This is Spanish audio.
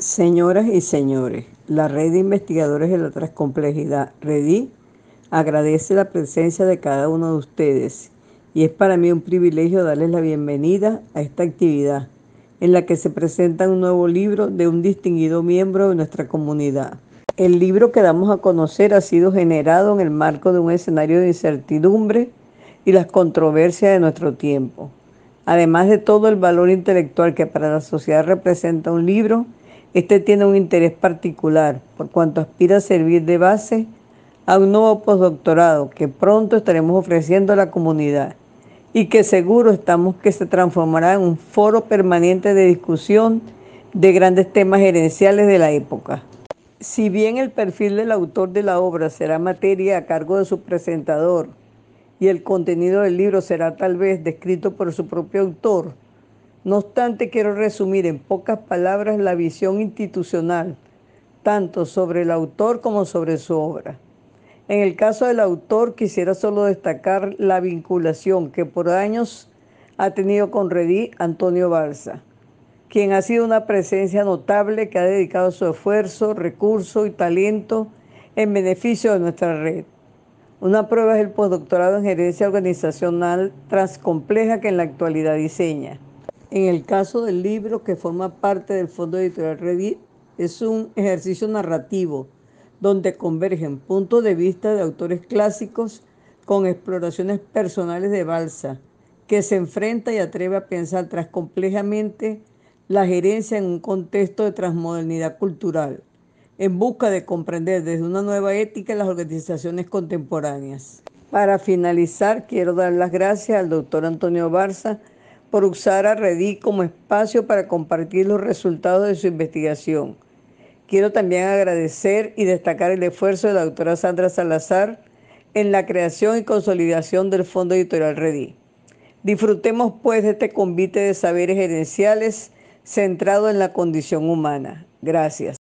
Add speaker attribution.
Speaker 1: Señoras y señores, la red de investigadores de la transcomplejidad, REDI, agradece la presencia de cada uno de ustedes y es para mí un privilegio darles la bienvenida a esta actividad en la que se presenta un nuevo libro de un distinguido miembro de nuestra comunidad. El libro que damos a conocer ha sido generado en el marco de un escenario de incertidumbre y las controversias de nuestro tiempo. Además de todo el valor intelectual que para la sociedad representa un libro, este tiene un interés particular por cuanto aspira a servir de base a un nuevo postdoctorado que pronto estaremos ofreciendo a la comunidad y que seguro estamos que se transformará en un foro permanente de discusión de grandes temas gerenciales de la época. Si bien el perfil del autor de la obra será materia a cargo de su presentador y el contenido del libro será tal vez descrito por su propio autor, no obstante, quiero resumir en pocas palabras la visión institucional, tanto sobre el autor como sobre su obra. En el caso del autor, quisiera solo destacar la vinculación que por años ha tenido con Redí Antonio Balsa, quien ha sido una presencia notable que ha dedicado su esfuerzo, recurso y talento en beneficio de nuestra red. Una prueba es el postdoctorado en gerencia organizacional transcompleja que en la actualidad diseña. En el caso del libro que forma parte del Fondo Editorial Revit, es un ejercicio narrativo donde convergen puntos de vista de autores clásicos con exploraciones personales de Balsa, que se enfrenta y atreve a pensar tras complejamente la gerencia en un contexto de transmodernidad cultural, en busca de comprender desde una nueva ética las organizaciones contemporáneas. Para finalizar, quiero dar las gracias al doctor Antonio Barza, por usar a Redí como espacio para compartir los resultados de su investigación. Quiero también agradecer y destacar el esfuerzo de la doctora Sandra Salazar en la creación y consolidación del Fondo Editorial Redí. Disfrutemos pues de este convite de saberes gerenciales centrado en la condición humana. Gracias.